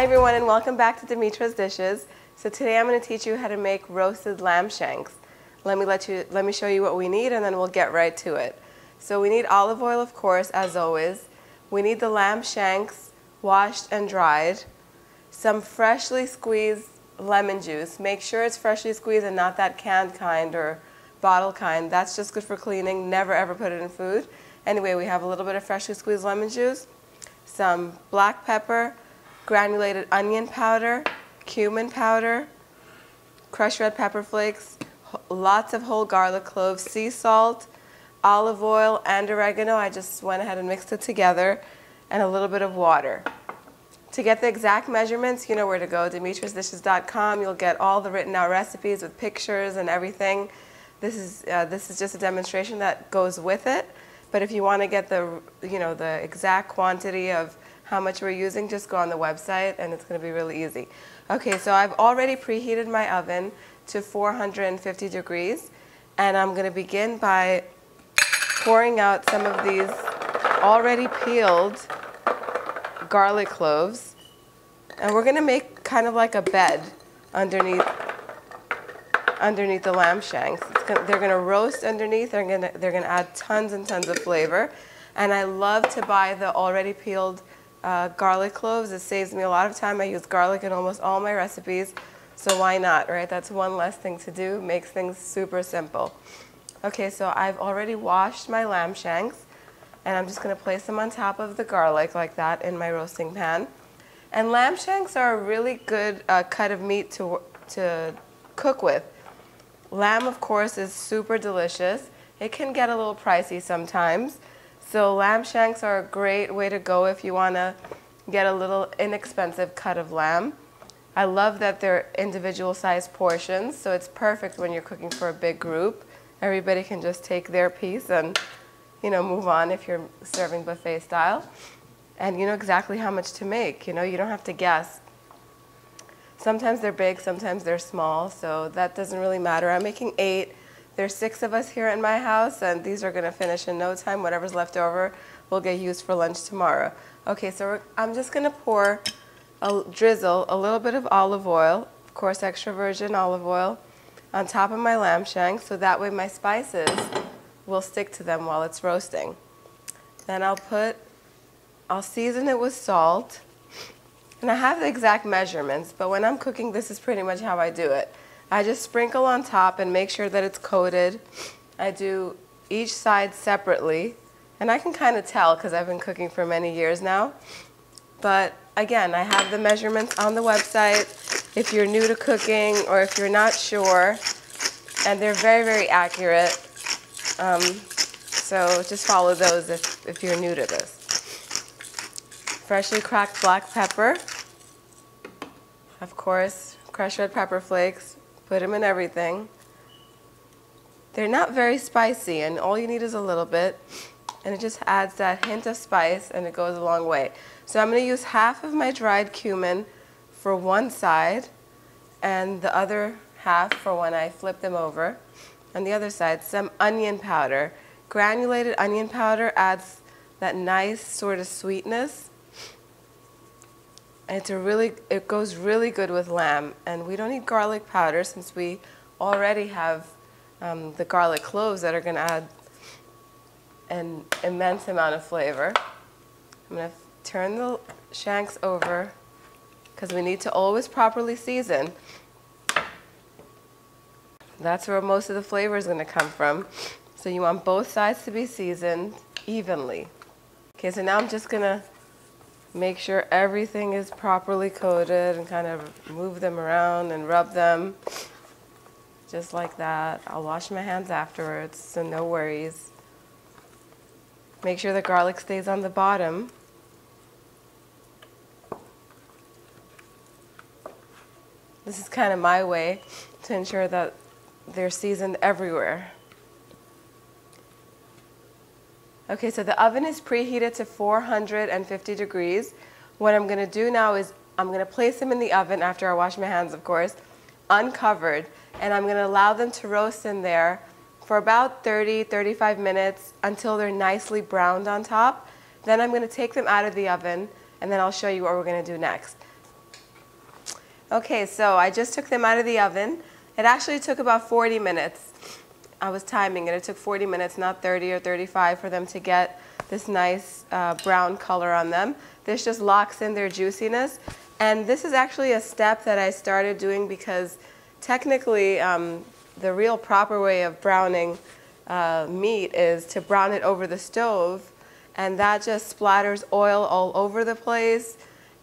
Hi everyone and welcome back to Dimitra's Dishes. So today I'm going to teach you how to make roasted lamb shanks. Let me let you let me show you what we need and then we'll get right to it. So we need olive oil of course as always. We need the lamb shanks washed and dried. Some freshly squeezed lemon juice. Make sure it's freshly squeezed and not that canned kind or bottle kind. That's just good for cleaning. Never ever put it in food. Anyway, we have a little bit of freshly squeezed lemon juice, some black pepper, granulated onion powder, cumin powder, crushed red pepper flakes, lots of whole garlic cloves, sea salt, olive oil, and oregano. I just went ahead and mixed it together, and a little bit of water. To get the exact measurements, you know where to go, dimitrasdishes.com. You'll get all the written out recipes with pictures and everything. This is, uh, this is just a demonstration that goes with it. But if you want to get the, you know, the exact quantity of how much we're using, just go on the website and it's going to be really easy. Okay, so I've already preheated my oven to 450 degrees and I'm going to begin by pouring out some of these already peeled garlic cloves and we're going to make kind of like a bed underneath underneath the lamb shanks. Gonna, they're going to roast underneath. They're going to they're going to add tons and tons of flavor. And I love to buy the already peeled uh, garlic cloves. It saves me a lot of time. I use garlic in almost all my recipes, so why not, right? That's one less thing to do, makes things super simple. Okay, so I've already washed my lamb shanks, and I'm just gonna place them on top of the garlic like that in my roasting pan. And lamb shanks are a really good uh, cut of meat to, to cook with. Lamb, of course, is super delicious. It can get a little pricey sometimes, so lamb shanks are a great way to go if you want to get a little inexpensive cut of lamb. I love that they're individual sized portions, so it's perfect when you're cooking for a big group. Everybody can just take their piece and, you know, move on if you're serving buffet style. And you know exactly how much to make, you know, you don't have to guess. Sometimes they're big, sometimes they're small, so that doesn't really matter. I'm making eight there's six of us here in my house, and these are going to finish in no time. Whatever's left over will get used for lunch tomorrow. Okay, so I'm just going to pour, a drizzle a little bit of olive oil, of course extra virgin olive oil, on top of my lamb shanks, so that way my spices will stick to them while it's roasting. Then I'll put, I'll season it with salt. And I have the exact measurements, but when I'm cooking, this is pretty much how I do it. I just sprinkle on top and make sure that it's coated. I do each side separately. And I can kind of tell because I've been cooking for many years now. But again, I have the measurements on the website if you're new to cooking or if you're not sure. And they're very, very accurate. Um, so just follow those if, if you're new to this. Freshly cracked black pepper. Of course, crushed red pepper flakes, put them in everything. They're not very spicy, and all you need is a little bit, and it just adds that hint of spice, and it goes a long way. So I'm going to use half of my dried cumin for one side, and the other half for when I flip them over. On the other side, some onion powder. Granulated onion powder adds that nice sort of sweetness it's a really, it goes really good with lamb. And we don't need garlic powder since we already have um, the garlic cloves that are going to add an immense amount of flavor. I'm going to turn the shanks over because we need to always properly season. That's where most of the flavor is going to come from. So you want both sides to be seasoned evenly. Okay, so now I'm just going to make sure everything is properly coated and kind of move them around and rub them just like that. I'll wash my hands afterwards, so no worries. Make sure the garlic stays on the bottom. This is kind of my way to ensure that they're seasoned everywhere. Okay, so the oven is preheated to 450 degrees. What I'm gonna do now is I'm gonna place them in the oven after I wash my hands, of course, uncovered, and I'm gonna allow them to roast in there for about 30, 35 minutes until they're nicely browned on top. Then I'm gonna take them out of the oven, and then I'll show you what we're gonna do next. Okay, so I just took them out of the oven. It actually took about 40 minutes. I was timing it. It took 40 minutes, not 30 or 35, for them to get this nice uh, brown color on them. This just locks in their juiciness. And this is actually a step that I started doing because technically um, the real proper way of browning uh, meat is to brown it over the stove and that just splatters oil all over the place.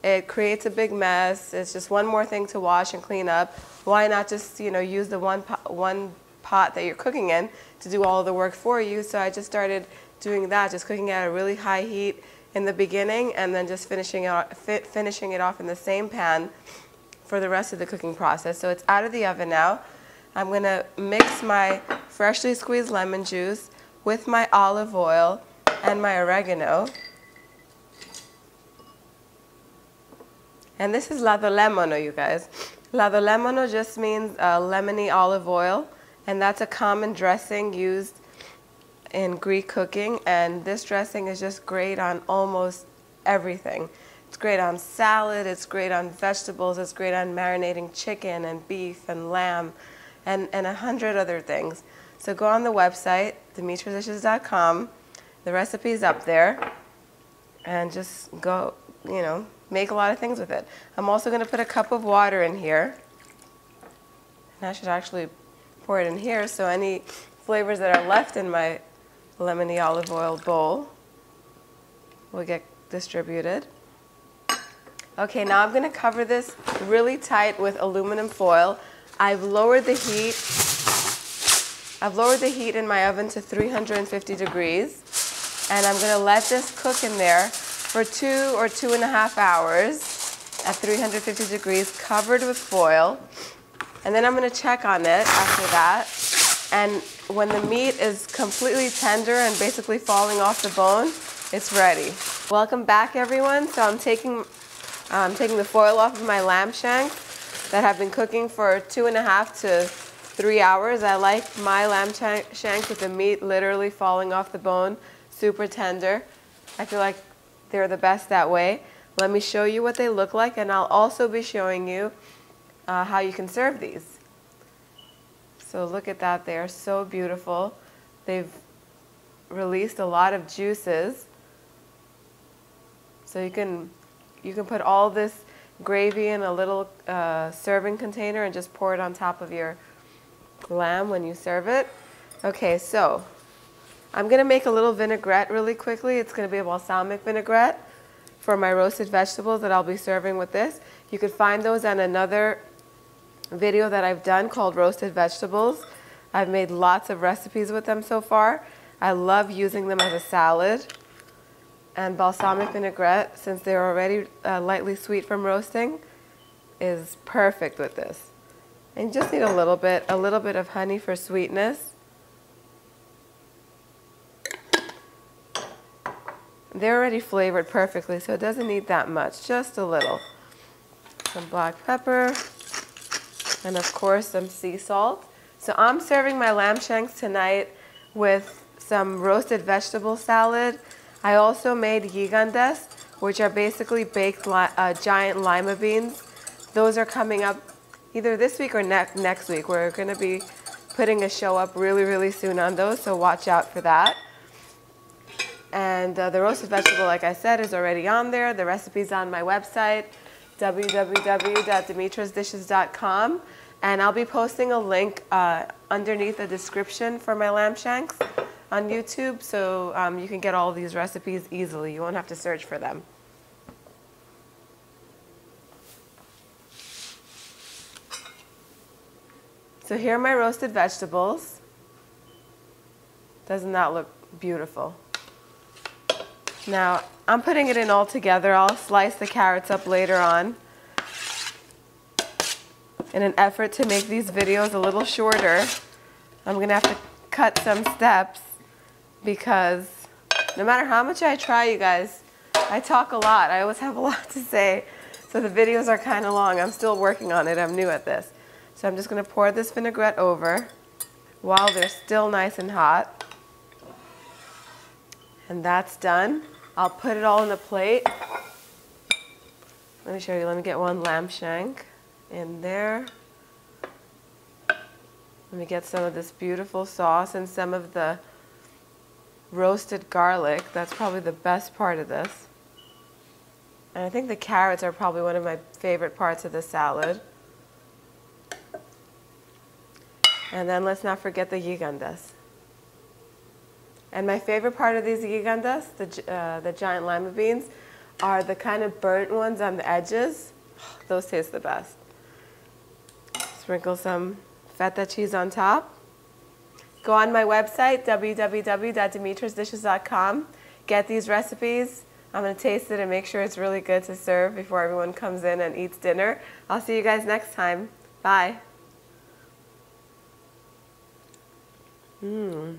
It creates a big mess. It's just one more thing to wash and clean up. Why not just, you know, use the one one pot that you're cooking in to do all the work for you? So I just started doing that, just cooking at a really high heat in the beginning and then just finishing it, off, finishing it off in the same pan for the rest of the cooking process. So it's out of the oven now. I'm going to mix my freshly squeezed lemon juice with my olive oil and my oregano. And this is lado lemono, you guys. Lado lemono just means uh, lemony olive oil, and that's a common dressing used in Greek cooking. And this dressing is just great on almost everything. It's great on salad, it's great on vegetables, it's great on marinating chicken and beef and lamb and, and a hundred other things. So go on the website, dimitrasdishes.com. The recipe's up there. And just go, you know, make a lot of things with it. I'm also going to put a cup of water in here. And I should actually pour it in here so any flavors that are left in my lemony olive oil bowl will get distributed. Okay, now I'm going to cover this really tight with aluminum foil. I've lowered the heat. I've lowered the heat in my oven to 350 degrees. And I'm going to let this cook in there for two or two and a half hours at 350 degrees, covered with foil. And then I'm going to check on it after that. And when the meat is completely tender and basically falling off the bone, it's ready. Welcome back, everyone. So I'm taking, I'm taking the foil off of my lamb shanks that have been cooking for two and a half to three hours. I like my lamb shank with the meat literally falling off the bone, super tender. I feel like they're the best that way. Let me show you what they look like and I'll also be showing you uh, how you can serve these. So look at that, they are so beautiful. They've released a lot of juices. So you can, you can put all this gravy in a little uh, serving container and just pour it on top of your lamb when you serve it. Okay, so I'm to make a little vinaigrette really quickly. It's to be a balsamic vinaigrette for my roasted vegetables that I'll be serving with this. You could find those on another video that I've done called roasted vegetables. I've made lots of recipes with them so far. I love using them as a salad. And balsamic vinaigrette, since they're already uh, lightly sweet from roasting, is perfect with this. And you just need a little bit, a little bit of honey for sweetness. They're already flavored perfectly, so it doesn't need that much, just a little. Some black pepper, and of course some sea salt. So I'm serving my lamb shanks tonight with some roasted vegetable salad. I also made gigantes, which are basically baked li uh, giant lima beans. Those are coming up either this week or ne next week. We're going to be putting a show up really, really soon on those, so watch out for that. And uh, the roasted vegetable, like I said, is already on there. The recipe's on my website, www.dimitrasdishes.com. And I'll be posting a link uh, underneath the description for my lamb shanks on YouTube, so um, you can get all these recipes easily. You won't have to search for them. So here are my roasted vegetables. Doesn't that look beautiful? Now, I'm putting it in all together. I'll slice the carrots up later on. In an effort to make these videos a little shorter, I'm going to have to cut some steps because no matter how much I try, you guys, I talk a lot. I always have a lot to say. So the videos are kind of long. I'm still working on it. I'm new at this. So I'm just going to pour this vinaigrette over while they're still nice and hot. And that's done. I'll put it all in a plate. Let me show you. Let me get one lamb shank. in there. Let me get some of this beautiful sauce and some of the roasted garlic. That's probably the best part of this. And I think the carrots are probably one of my favorite parts of the salad. And then let's not forget the gigantes. And my favorite part of these gigantes, the, uh, the giant lima beans, are the kind of burnt ones on the edges. Those taste the best. Sprinkle some feta cheese on top. Go on my website, www.dimitrasdishes.com. Get these recipes. I'm going to taste it and make sure it's really good to serve before everyone comes in and eats dinner. I'll see you guys next time. Bye. Mmm.